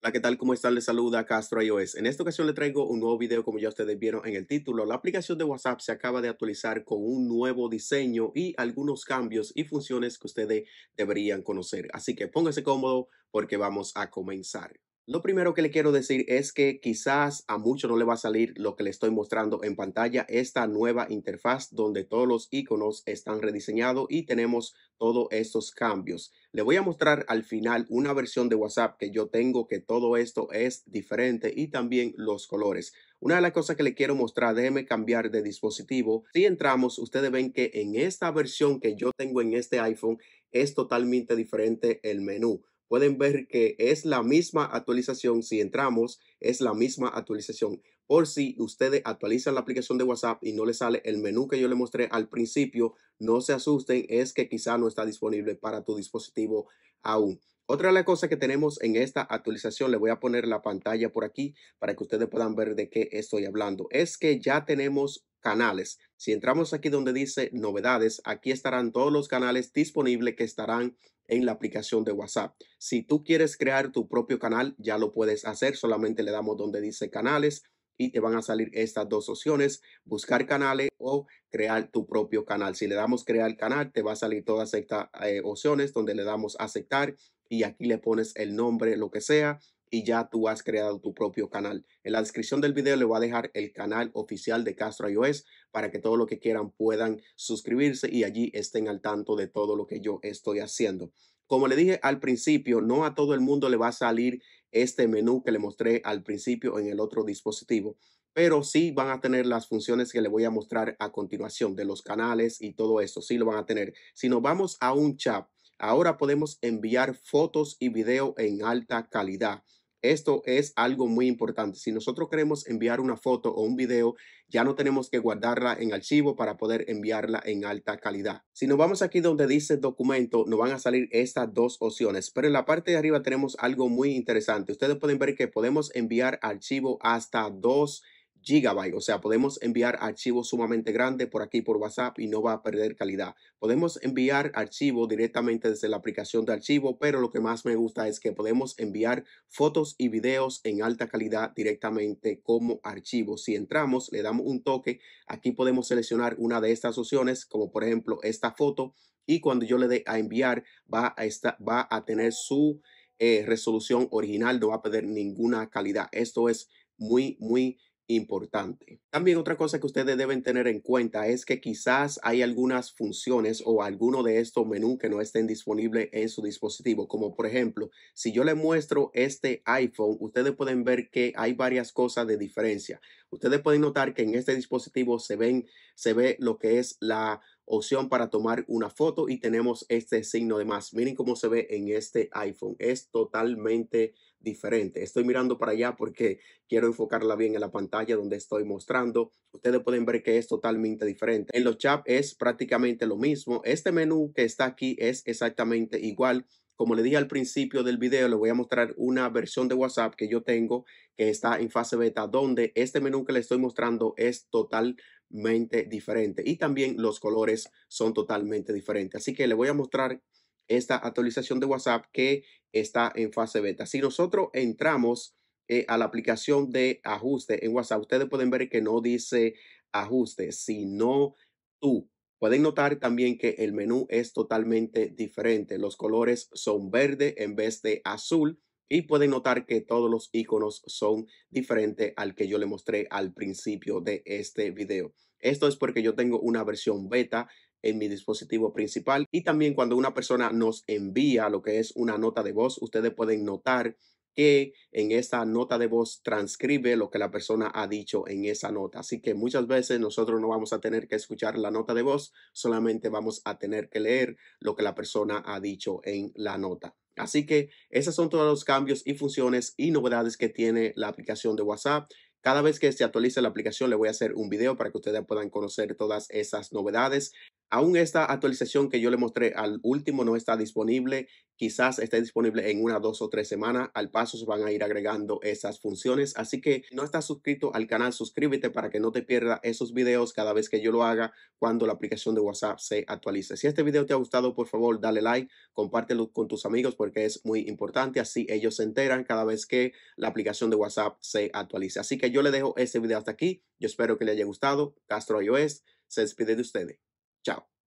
Hola, ¿qué tal? ¿Cómo están? Les saluda Castro iOS. En esta ocasión le traigo un nuevo video, como ya ustedes vieron en el título. La aplicación de WhatsApp se acaba de actualizar con un nuevo diseño y algunos cambios y funciones que ustedes deberían conocer. Así que póngase cómodo porque vamos a comenzar. Lo primero que le quiero decir es que quizás a muchos no le va a salir lo que le estoy mostrando en pantalla, esta nueva interfaz donde todos los iconos están rediseñados y tenemos todos estos cambios. Le voy a mostrar al final una versión de WhatsApp que yo tengo que todo esto es diferente y también los colores. Una de las cosas que le quiero mostrar, déjeme cambiar de dispositivo. Si entramos, ustedes ven que en esta versión que yo tengo en este iPhone es totalmente diferente el menú pueden ver que es la misma actualización. Si entramos, es la misma actualización. Por si ustedes actualizan la aplicación de WhatsApp y no les sale el menú que yo le mostré al principio, no se asusten, es que quizá no está disponible para tu dispositivo aún. Otra de las cosas que tenemos en esta actualización, le voy a poner la pantalla por aquí para que ustedes puedan ver de qué estoy hablando, es que ya tenemos canales. Si entramos aquí donde dice novedades, aquí estarán todos los canales disponibles que estarán en la aplicación de WhatsApp. Si tú quieres crear tu propio canal, ya lo puedes hacer. Solamente le damos donde dice canales y te van a salir estas dos opciones, buscar canales o crear tu propio canal. Si le damos crear canal, te va a salir todas estas eh, opciones donde le damos aceptar y aquí le pones el nombre, lo que sea y ya tú has creado tu propio canal. En la descripción del video le voy a dejar el canal oficial de Castro iOS para que todo lo que quieran puedan suscribirse y allí estén al tanto de todo lo que yo estoy haciendo. Como le dije al principio, no a todo el mundo le va a salir este menú que le mostré al principio en el otro dispositivo, pero sí van a tener las funciones que le voy a mostrar a continuación de los canales y todo eso, sí lo van a tener. Si nos vamos a un chat, ahora podemos enviar fotos y video en alta calidad. Esto es algo muy importante. Si nosotros queremos enviar una foto o un video, ya no tenemos que guardarla en archivo para poder enviarla en alta calidad. Si nos vamos aquí donde dice documento, nos van a salir estas dos opciones. Pero en la parte de arriba tenemos algo muy interesante. Ustedes pueden ver que podemos enviar archivo hasta dos gigabyte, o sea, podemos enviar archivos sumamente grandes por aquí por WhatsApp y no va a perder calidad. Podemos enviar archivos directamente desde la aplicación de archivo, pero lo que más me gusta es que podemos enviar fotos y videos en alta calidad directamente como archivos. Si entramos, le damos un toque, aquí podemos seleccionar una de estas opciones, como por ejemplo esta foto, y cuando yo le dé a enviar, va a, esta, va a tener su eh, resolución original, no va a perder ninguna calidad. Esto es muy, muy importante. También otra cosa que ustedes deben tener en cuenta es que quizás hay algunas funciones o alguno de estos menús que no estén disponibles en su dispositivo, como por ejemplo, si yo le muestro este iPhone, ustedes pueden ver que hay varias cosas de diferencia. Ustedes pueden notar que en este dispositivo se ven se ve lo que es la opción para tomar una foto y tenemos este signo de más. Miren cómo se ve en este iPhone. Es totalmente diferente. Estoy mirando para allá porque quiero enfocarla bien en la pantalla donde estoy mostrando. Ustedes pueden ver que es totalmente diferente. En los chats es prácticamente lo mismo. Este menú que está aquí es exactamente igual. Como le dije al principio del video, le voy a mostrar una versión de WhatsApp que yo tengo que está en fase beta, donde este menú que le estoy mostrando es totalmente diferente y también los colores son totalmente diferentes. Así que le voy a mostrar esta actualización de WhatsApp que está en fase beta. Si nosotros entramos eh, a la aplicación de ajuste en WhatsApp, ustedes pueden ver que no dice ajuste, sino tú. Pueden notar también que el menú es totalmente diferente. Los colores son verde en vez de azul y pueden notar que todos los iconos son diferentes al que yo le mostré al principio de este video. Esto es porque yo tengo una versión beta en mi dispositivo principal y también cuando una persona nos envía lo que es una nota de voz, ustedes pueden notar que en esta nota de voz transcribe lo que la persona ha dicho en esa nota. Así que muchas veces nosotros no vamos a tener que escuchar la nota de voz, solamente vamos a tener que leer lo que la persona ha dicho en la nota. Así que esos son todos los cambios y funciones y novedades que tiene la aplicación de WhatsApp. Cada vez que se actualice la aplicación le voy a hacer un video para que ustedes puedan conocer todas esas novedades. Aún esta actualización que yo le mostré al último no está disponible. Quizás esté disponible en una, dos o tres semanas. Al paso se van a ir agregando esas funciones. Así que no estás suscrito al canal, suscríbete para que no te pierda esos videos cada vez que yo lo haga cuando la aplicación de WhatsApp se actualice. Si este video te ha gustado, por favor, dale like, compártelo con tus amigos porque es muy importante. Así ellos se enteran cada vez que la aplicación de WhatsApp se actualice. Así que yo le dejo este video hasta aquí. Yo espero que le haya gustado. Castro iOS se despide de ustedes. Chao.